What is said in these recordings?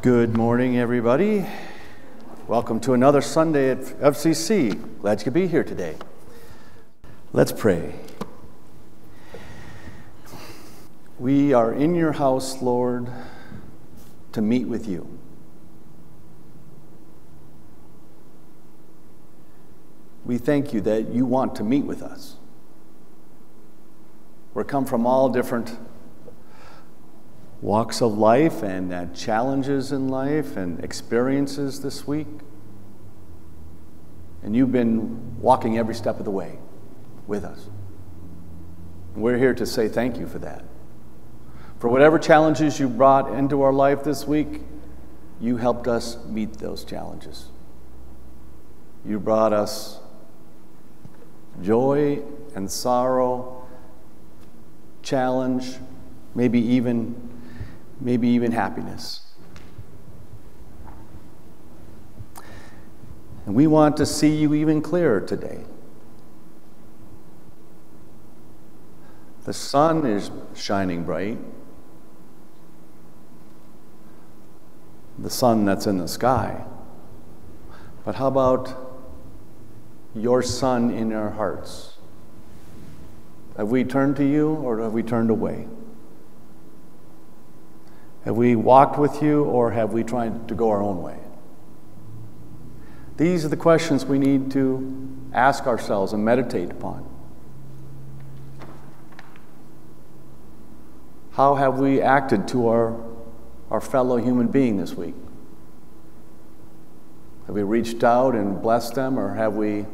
Good morning, everybody. Welcome to another Sunday at FCC. Glad you could be here today. Let's pray. We are in your house, Lord, to meet with you. We thank you that you want to meet with us. We're come from all different walks of life and uh, challenges in life and experiences this week. And you've been walking every step of the way with us. We're here to say thank you for that. For whatever challenges you brought into our life this week, you helped us meet those challenges. You brought us joy and sorrow, challenge, maybe even maybe even happiness. And we want to see you even clearer today. The sun is shining bright. The sun that's in the sky. But how about your sun in our hearts? Have we turned to you or have we turned away? Have we walked with you or have we tried to go our own way? These are the questions we need to ask ourselves and meditate upon. How have we acted to our, our fellow human being this week? Have we reached out and blessed them, or have we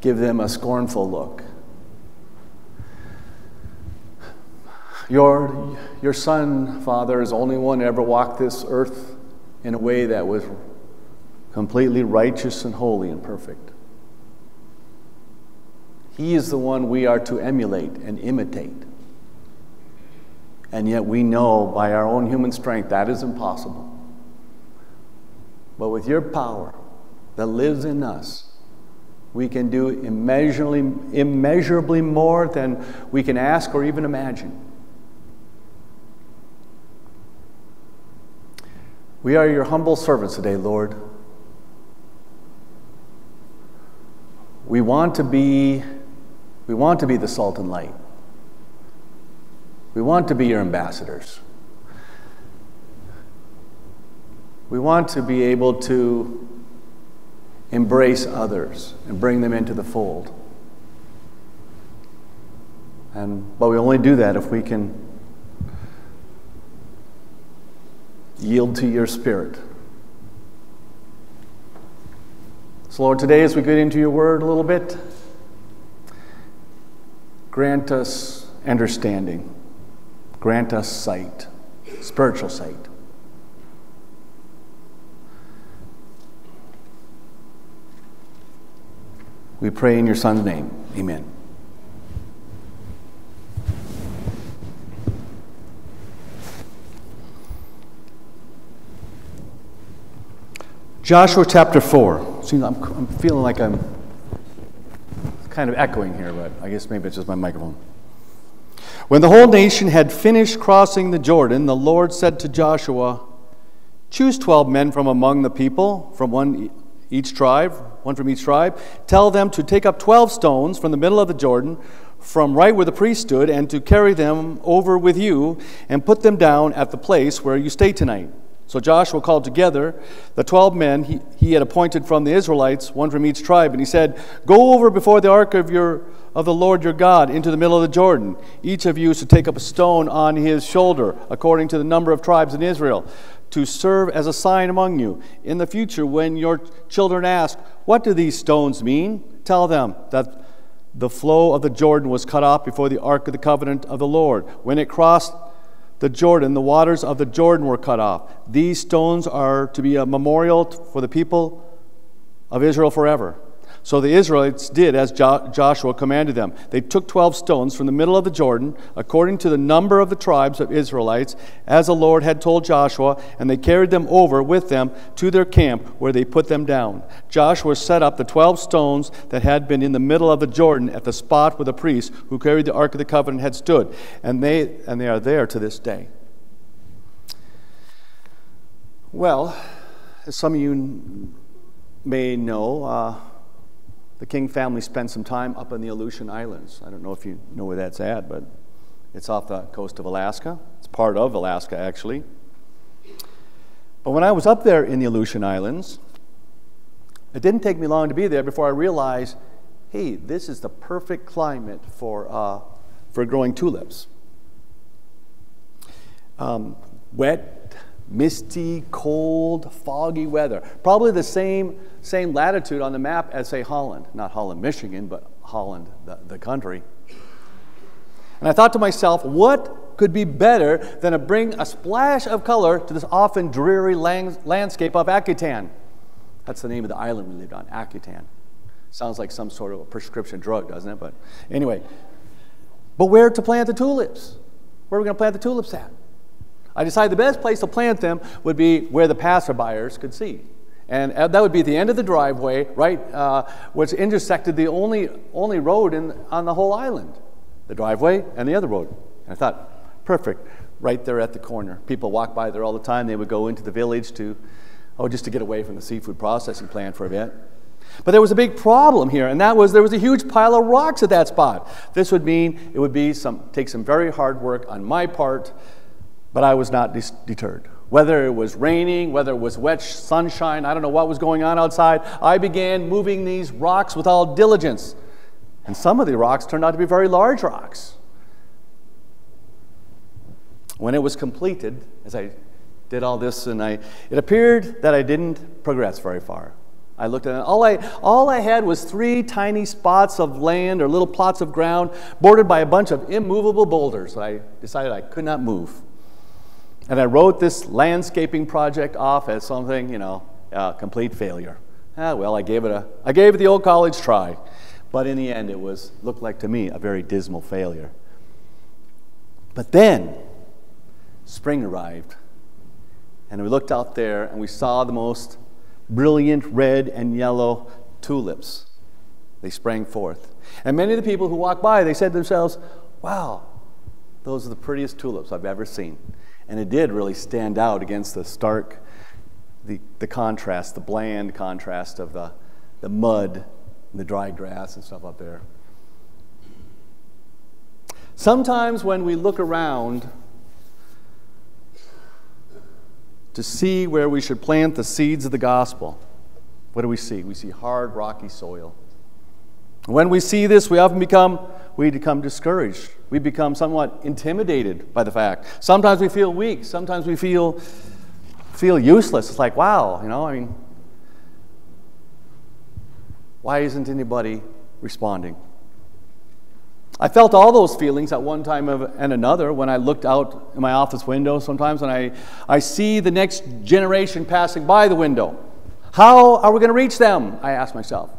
give them a scornful look? Your, your son, Father, is the only one to ever walked this earth in a way that was completely righteous and holy and perfect. He is the one we are to emulate and imitate. And yet we know by our own human strength that is impossible. But with your power that lives in us, we can do immeasurably, immeasurably more than we can ask or even imagine. We are your humble servants today, Lord. We want to be we want to be the salt and light. We want to be your ambassadors. We want to be able to embrace others and bring them into the fold. And but we only do that if we can yield to your spirit. So, Lord, today as we get into your word a little bit, grant us understanding, grant us sight, spiritual sight. We pray in your Son's name. Amen. Joshua chapter 4. See, I'm, I'm feeling like I'm kind of echoing here, but I guess maybe it's just my microphone. When the whole nation had finished crossing the Jordan, the Lord said to Joshua, Choose 12 men from among the people, from one each tribe, one from each tribe. Tell them to take up 12 stones from the middle of the Jordan, from right where the priest stood, and to carry them over with you and put them down at the place where you stay tonight. So Joshua called together the 12 men he, he had appointed from the Israelites, one from each tribe, and he said, Go over before the ark of, your, of the Lord your God into the middle of the Jordan. Each of you to take up a stone on his shoulder, according to the number of tribes in Israel, to serve as a sign among you. In the future, when your children ask, What do these stones mean? Tell them that the flow of the Jordan was cut off before the ark of the covenant of the Lord. When it crossed the Jordan, the waters of the Jordan were cut off. These stones are to be a memorial for the people of Israel forever. So the Israelites did as jo- Joshua commanded them. They took 12 stones from the middle of the Jordan, according to the number of the tribes of Israelites, as the Lord had told Joshua, and they carried them over with them to their camp, where they put them down. Joshua set up the 12 stones that had been in the middle of the Jordan at the spot where the priests who carried the Ark of the Covenant had stood, and they, and they are there to this day. Well, as some of you may know, uh, the King family spent some time up in the Aleutian Islands. I don't know if you know where that's at, but it's off the coast of Alaska. It's part of Alaska, actually. But when I was up there in the Aleutian Islands, it didn't take me long to be there before I realized hey, this is the perfect climate for, uh, for growing tulips. Um, wet, misty, cold, foggy weather. Probably the same, same latitude on the map as, say, Holland. Not Holland, Michigan, but Holland, the, the country. And I thought to myself, what could be better than to bring a splash of color to this often dreary lang- landscape of Akutan? That's the name of the island we lived on, Akutan. Sounds like some sort of a prescription drug, doesn't it? But anyway. But where to plant the tulips? Where are we going to plant the tulips at? I decided the best place to plant them would be where the passerbyers could see. And uh, that would be the end of the driveway, right, uh, which intersected the only, only road in, on the whole island the driveway and the other road. And I thought, perfect, right there at the corner. People walk by there all the time. They would go into the village to, oh, just to get away from the seafood processing plant for a bit. But there was a big problem here, and that was there was a huge pile of rocks at that spot. This would mean it would be some, take some very hard work on my part, but I was not deterred. Whether it was raining, whether it was wet sunshine, I don't know what was going on outside, I began moving these rocks with all diligence. And some of the rocks turned out to be very large rocks. When it was completed, as I did all this, and I, it appeared that I didn't progress very far. I looked at it. All I, all I had was three tiny spots of land or little plots of ground bordered by a bunch of immovable boulders. that I decided I could not move. And I wrote this landscaping project off as something, you know, a complete failure. Ah, well, I gave it a, I gave it the old college try. But in the end, it was, looked like to me, a very dismal failure. But then, spring arrived. And we looked out there and we saw the most brilliant red and yellow tulips. They sprang forth. And many of the people who walked by, they said to themselves, wow, those are the prettiest tulips I've ever seen. And it did really stand out against the stark, the, the contrast, the bland contrast of the, the mud and the dry grass and stuff up there. Sometimes when we look around, to see where we should plant the seeds of the gospel, what do we see? We see hard, rocky soil. When we see this, we often become we become discouraged. We become somewhat intimidated by the fact. Sometimes we feel weak. Sometimes we feel feel useless. It's like, wow, you know, I mean, why isn't anybody responding? I felt all those feelings at one time and another when I looked out in my office window sometimes and I, I see the next generation passing by the window. How are we going to reach them? I ask myself.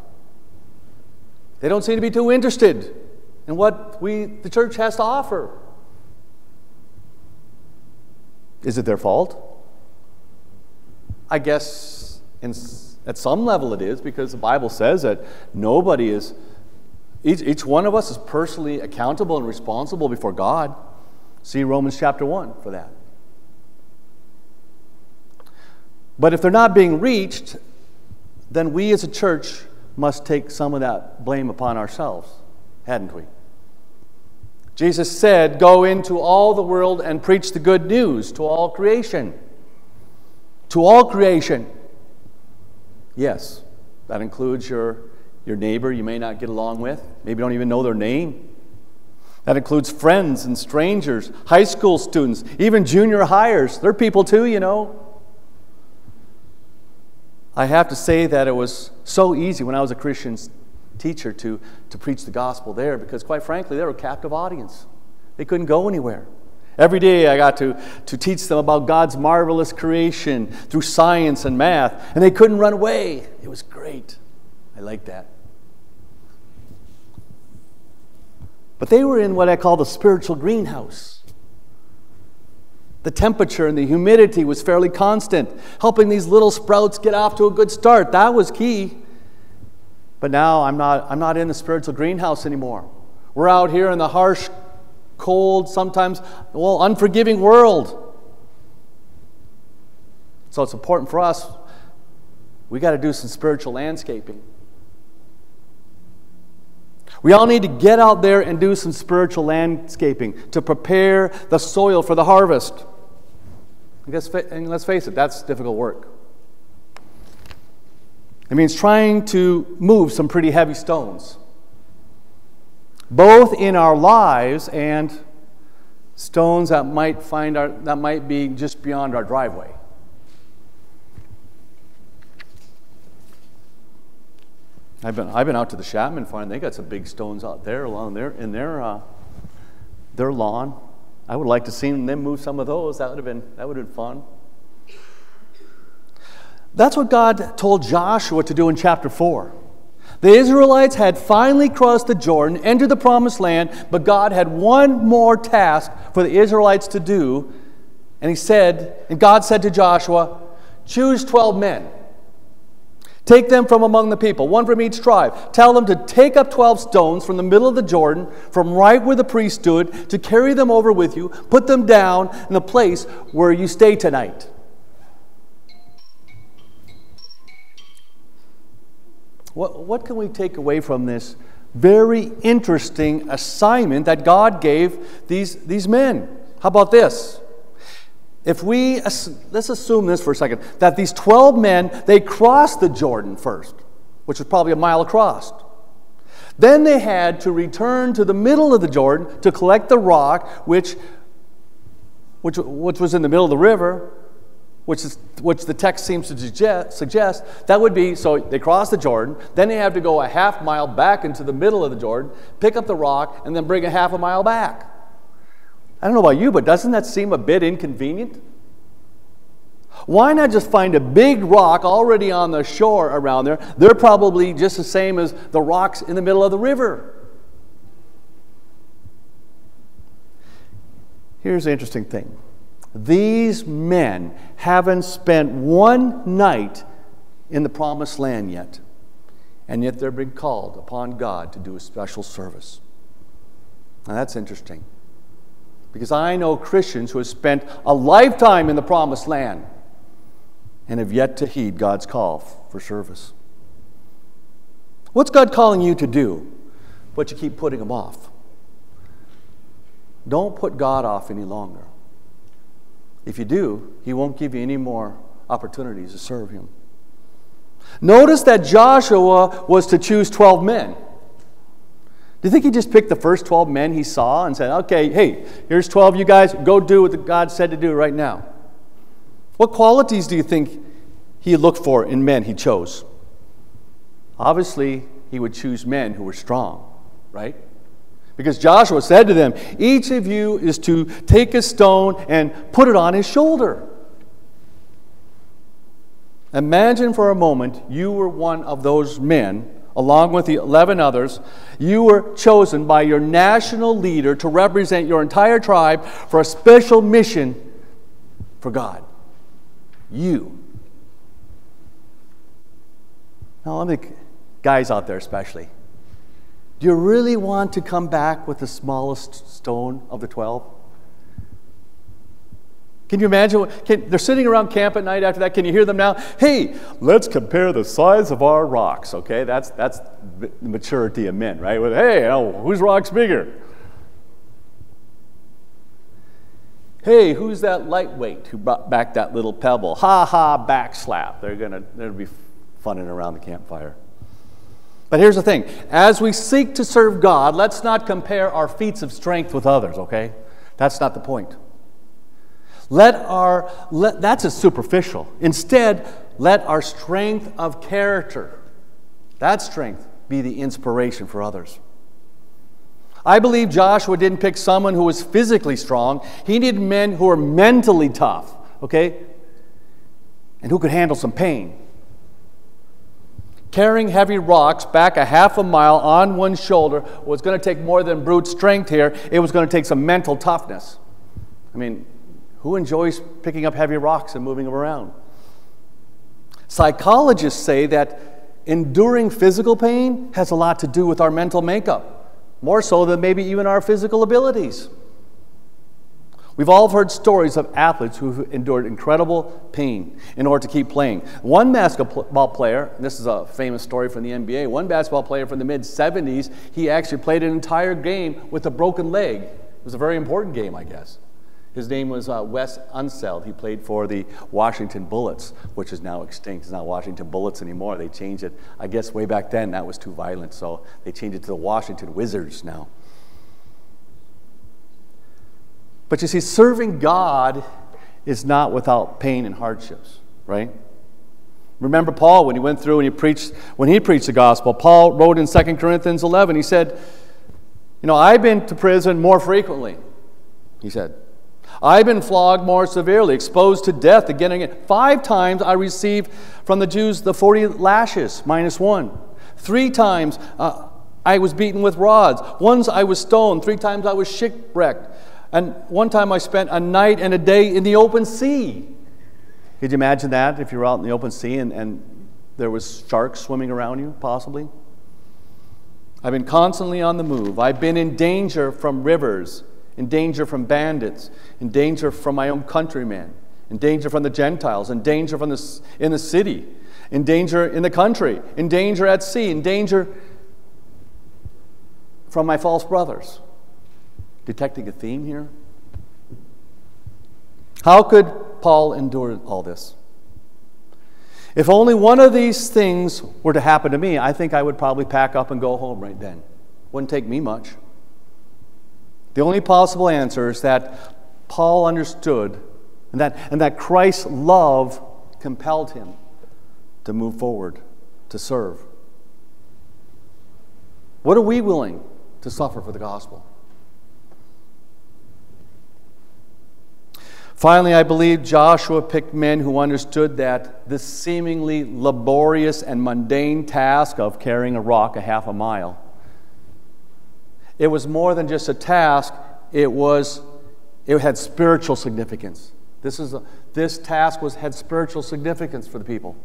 They don't seem to be too interested in what we, the church has to offer. Is it their fault? I guess in, at some level it is because the Bible says that nobody is each, each one of us is personally accountable and responsible before God. See Romans chapter 1 for that. But if they're not being reached, then we as a church must take some of that blame upon ourselves, hadn't we? Jesus said, Go into all the world and preach the good news to all creation. To all creation. Yes, that includes your your neighbor you may not get along with, maybe don't even know their name. That includes friends and strangers, high school students, even junior hires. They're people too, you know. I have to say that it was so easy when I was a Christian teacher to, to preach the gospel there because, quite frankly, they were a captive audience. They couldn't go anywhere. Every day I got to, to teach them about God's marvelous creation through science and math, and they couldn't run away. It was great. I liked that. But they were in what I call the spiritual greenhouse. The temperature and the humidity was fairly constant, helping these little sprouts get off to a good start. That was key. But now I'm not, I'm not in the spiritual greenhouse anymore. We're out here in the harsh, cold, sometimes, well, unforgiving world. So it's important for us. We got to do some spiritual landscaping. We all need to get out there and do some spiritual landscaping to prepare the soil for the harvest. And let's face it, that's difficult work. It means trying to move some pretty heavy stones, both in our lives and stones that might, find our, that might be just beyond our driveway. I've been, I've been out to the Chapman farm. They got some big stones out there along there in their, uh, their lawn. I would like to see them move some of those. That would have been, that would have been fun. That's what God told Joshua to do in chapter 4. The Israelites had finally crossed the Jordan, entered the promised land, but God had one more task for the Israelites to do. And he said, and God said to Joshua, Choose 12 men Take them from among the people, one from each tribe. Tell them to take up 12 stones from the middle of the Jordan, from right where the priest stood, to carry them over with you. Put them down in the place where you stay tonight. What, what can we take away from this very interesting assignment that God gave these, these men? How about this? if we let's assume this for a second that these 12 men they crossed the jordan first which was probably a mile across then they had to return to the middle of the jordan to collect the rock which which, which was in the middle of the river which, is, which the text seems to suggest, suggest that would be so they cross the jordan then they have to go a half mile back into the middle of the jordan pick up the rock and then bring a half a mile back I don't know about you, but doesn't that seem a bit inconvenient? Why not just find a big rock already on the shore around there? They're probably just the same as the rocks in the middle of the river. Here's the interesting thing these men haven't spent one night in the promised land yet, and yet they're being called upon God to do a special service. Now that's interesting. Because I know Christians who have spent a lifetime in the promised land and have yet to heed God's call for service. What's God calling you to do, but you keep putting Him off? Don't put God off any longer. If you do, He won't give you any more opportunities to serve Him. Notice that Joshua was to choose 12 men. Do you think he just picked the first 12 men he saw and said, okay, hey, here's 12 you guys, go do what God said to do right now? What qualities do you think he looked for in men he chose? Obviously, he would choose men who were strong, right? Because Joshua said to them, Each of you is to take a stone and put it on his shoulder. Imagine for a moment you were one of those men along with the 11 others, you were chosen by your national leader to represent your entire tribe for a special mission for God. You. Now, let me, guys out there especially, do you really want to come back with the smallest stone of the 12? Can you imagine? Can, they're sitting around camp at night after that. Can you hear them now? Hey, let's compare the size of our rocks. Okay, that's that's the maturity of men, right? With hey, oh, whose rock's bigger? Hey, who's that lightweight who brought back that little pebble? Ha ha, backslap. They're gonna they'll be funning around the campfire. But here's the thing: as we seek to serve God, let's not compare our feats of strength with others. Okay, that's not the point. Let our, let, that's a superficial. Instead, let our strength of character, that strength, be the inspiration for others. I believe Joshua didn't pick someone who was physically strong. He needed men who were mentally tough, okay? And who could handle some pain. Carrying heavy rocks back a half a mile on one shoulder was going to take more than brute strength here. It was going to take some mental toughness. I mean, who enjoys picking up heavy rocks and moving them around? Psychologists say that enduring physical pain has a lot to do with our mental makeup, more so than maybe even our physical abilities. We've all heard stories of athletes who've endured incredible pain in order to keep playing. One basketball player, this is a famous story from the NBA, one basketball player from the mid 70s, he actually played an entire game with a broken leg. It was a very important game, I guess. His name was uh, Wes Unseld. He played for the Washington Bullets, which is now extinct. It's not Washington Bullets anymore. They changed it. I guess way back then that was too violent, so they changed it to the Washington Wizards now. But you see, serving God is not without pain and hardships, right? Remember Paul when he went through and he preached when he preached the gospel. Paul wrote in 2 Corinthians 11, he said, "You know, I've been to prison more frequently." He said, "I've been flogged more severely, exposed to death again and again. 5 times I received from the Jews the 40 lashes minus 1. 3 times uh, I was beaten with rods. Once I was stoned, 3 times I was shipwrecked." And one time I spent a night and a day in the open sea. Could you imagine that if you were out in the open sea and, and there was sharks swimming around you, possibly? I've been constantly on the move. I've been in danger from rivers, in danger from bandits, in danger from my own countrymen, in danger from the Gentiles, in danger from the, in the city, in danger in the country, in danger at sea, in danger from my false brothers detecting a theme here? How could Paul endure all this? If only one of these things were to happen to me, I think I would probably pack up and go home right then. Wouldn't take me much. The only possible answer is that Paul understood and that, and that Christ's love compelled him to move forward, to serve. What are we willing to suffer for the gospel? Finally, I believe Joshua picked men who understood that this seemingly laborious and mundane task of carrying a rock a half a mile, it was more than just a task, it was it had spiritual significance. This, is a, this task was, had spiritual significance for the people.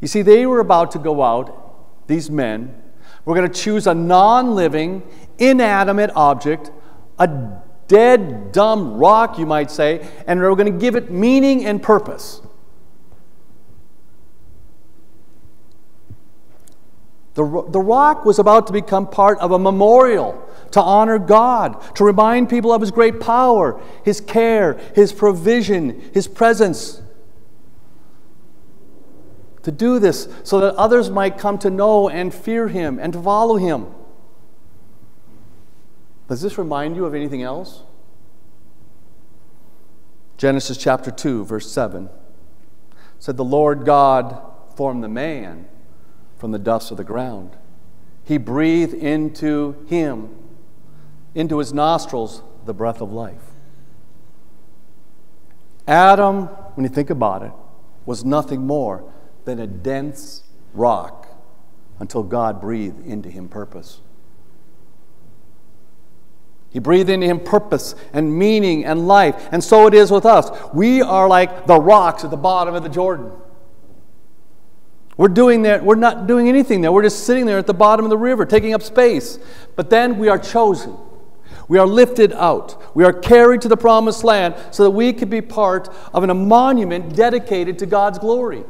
You see, they were about to go out, these men, were going to choose a non living, inanimate object, a dead, dumb rock, you might say, and we're going to give it meaning and purpose. The, the rock was about to become part of a memorial to honor God, to remind people of His great power, His care, His provision, His presence. To do this so that others might come to know and fear Him and to follow Him. Does this remind you of anything else? Genesis chapter 2, verse 7 said, The Lord God formed the man from the dust of the ground. He breathed into him, into his nostrils, the breath of life. Adam, when you think about it, was nothing more than a dense rock until God breathed into him purpose. He breathed into him purpose and meaning and life. And so it is with us. We are like the rocks at the bottom of the Jordan. We're doing there, we're not doing anything there. We're just sitting there at the bottom of the river, taking up space. But then we are chosen. We are lifted out. We are carried to the promised land so that we could be part of a monument dedicated to God's glory.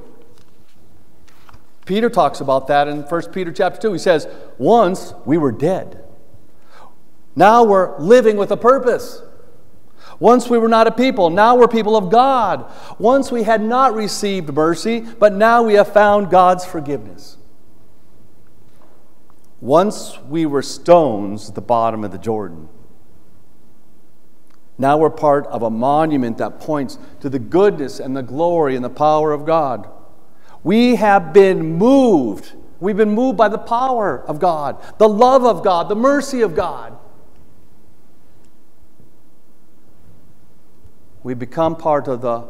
Peter talks about that in 1 Peter chapter 2. He says, Once we were dead now we're living with a purpose. Once we were not a people, now we're people of God. Once we had not received mercy, but now we have found God's forgiveness. Once we were stones at the bottom of the Jordan. Now we're part of a monument that points to the goodness and the glory and the power of God. We have been moved. We've been moved by the power of God, the love of God, the mercy of God. We become part of the,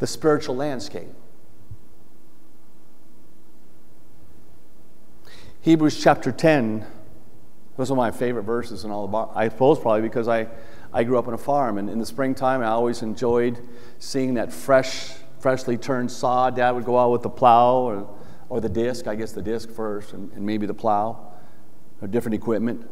the spiritual landscape. Hebrews chapter 10, those are my favorite verses in all the Bible. I suppose probably because I, I grew up on a farm, and in the springtime I always enjoyed seeing that fresh, freshly turned sod. Dad would go out with the plow or, or the disc, I guess the disc first, and, and maybe the plow, or different equipment.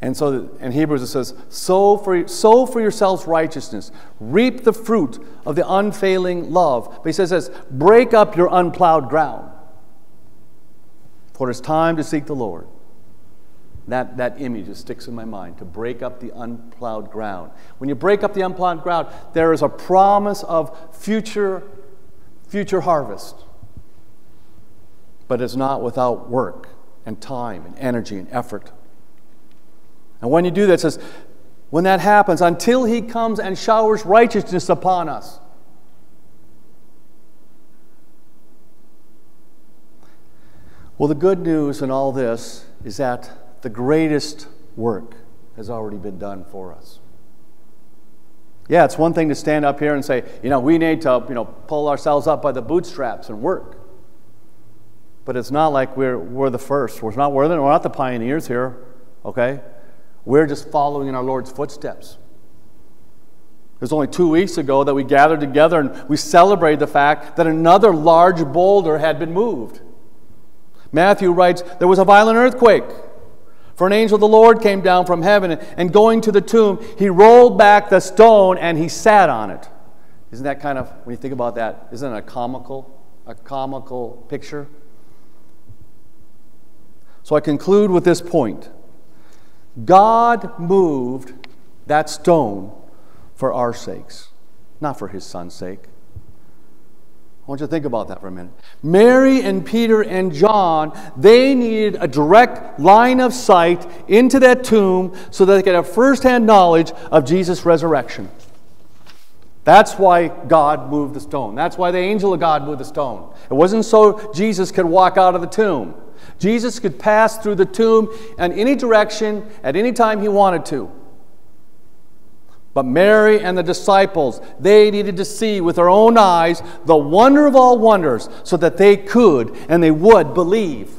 And so in Hebrews it says, sow for, sow for yourselves righteousness, reap the fruit of the unfailing love. But he says this break up your unplowed ground. For it's time to seek the Lord. That, that image just sticks in my mind to break up the unplowed ground. When you break up the unplowed ground, there is a promise of future, future harvest. But it's not without work and time and energy and effort. And when you do that, it says, when that happens, until he comes and showers righteousness upon us. Well, the good news in all this is that the greatest work has already been done for us. Yeah, it's one thing to stand up here and say, you know, we need to, you know, pull ourselves up by the bootstraps and work. But it's not like we're, we're the first. We're not, we're, we're not the pioneers here, okay? We're just following in our Lord's footsteps. It was only two weeks ago that we gathered together and we celebrated the fact that another large boulder had been moved. Matthew writes, There was a violent earthquake. For an angel of the Lord came down from heaven, and going to the tomb, he rolled back the stone and he sat on it. Isn't that kind of, when you think about that, isn't it a comical, a comical picture? So I conclude with this point. God moved that stone for our sakes, not for his son's sake. I want you to think about that for a minute. Mary and Peter and John, they needed a direct line of sight into that tomb so that they could have firsthand knowledge of Jesus' resurrection. That's why God moved the stone. That's why the angel of God moved the stone. It wasn't so Jesus could walk out of the tomb. Jesus could pass through the tomb in any direction at any time he wanted to. But Mary and the disciples, they needed to see with their own eyes the wonder of all wonders so that they could and they would believe.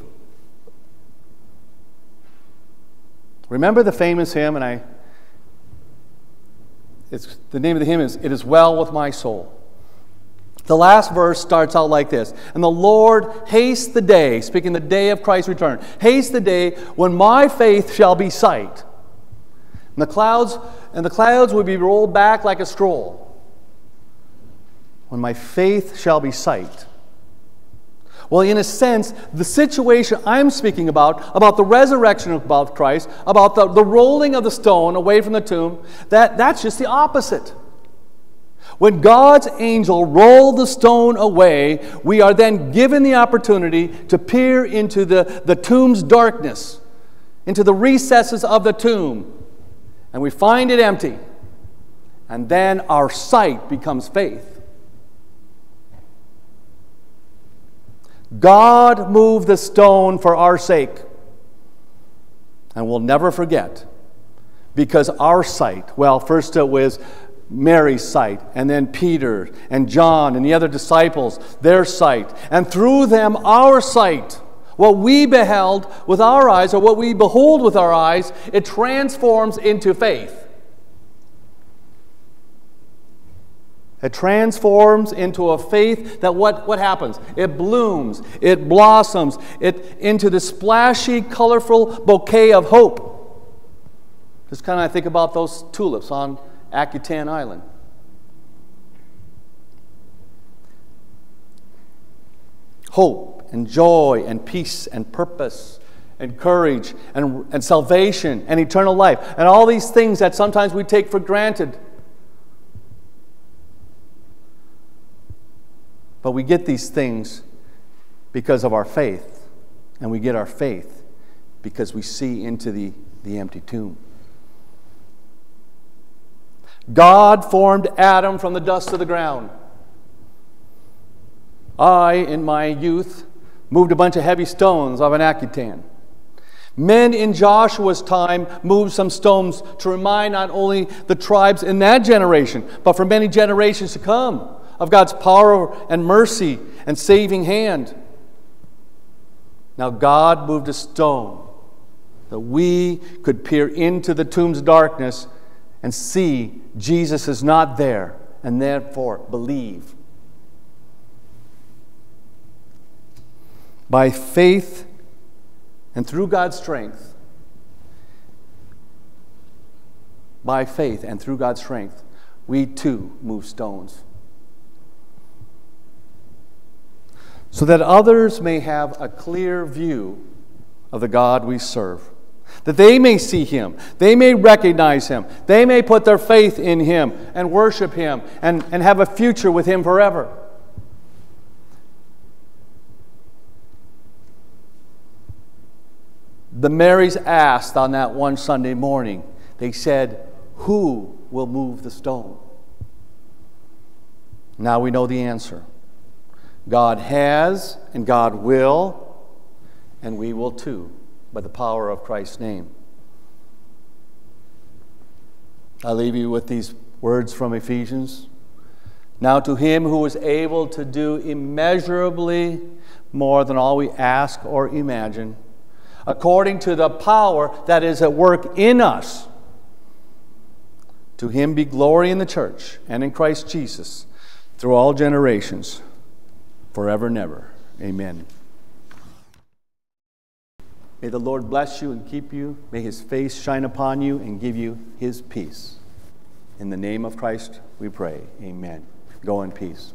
Remember the famous hymn, and I it's the name of the hymn is It is Well With My Soul. The last verse starts out like this And the Lord haste the day, speaking the day of Christ's return, haste the day when my faith shall be sight. And the clouds, and the clouds will be rolled back like a scroll. When my faith shall be sight. Well, in a sense, the situation I'm speaking about, about the resurrection of Christ, about the, the rolling of the stone away from the tomb, that, that's just the opposite. When God's angel rolled the stone away, we are then given the opportunity to peer into the, the tomb's darkness, into the recesses of the tomb, and we find it empty. And then our sight becomes faith. God moved the stone for our sake, and we'll never forget because our sight, well, first it was Mary's sight, and then Peter and John and the other disciples, their sight, and through them, our sight. What we beheld with our eyes, or what we behold with our eyes, it transforms into faith. It transforms into a faith that what, what happens? It blooms, it blossoms, it into the splashy, colorful bouquet of hope. Just kind of I think about those tulips on Akutan Island. Hope and joy and peace and purpose and courage and, and salvation and eternal life and all these things that sometimes we take for granted. But we get these things because of our faith, and we get our faith because we see into the, the empty tomb. God formed Adam from the dust of the ground. I, in my youth, moved a bunch of heavy stones of an Akutan. Men in Joshua's time moved some stones to remind not only the tribes in that generation, but for many generations to come of God's power and mercy and saving hand. Now, God moved a stone that we could peer into the tomb's darkness and see Jesus is not there, and therefore believe. By faith and through God's strength, by faith and through God's strength, we too move stones. So that others may have a clear view of the God we serve that they may see him, they may recognize him, they may put their faith in him and worship him and, and have a future with him forever. The Marys asked on that one Sunday morning, they said, Who will move the stone? Now we know the answer. God has, and God will, and we will too by the power of Christ's name. I leave you with these words from Ephesians. Now, to him who is able to do immeasurably more than all we ask or imagine, according to the power that is at work in us, to him be glory in the church and in Christ Jesus through all generations, forever and ever. Amen. May the Lord bless you and keep you. May his face shine upon you and give you his peace. In the name of Christ, we pray. Amen. Go in peace.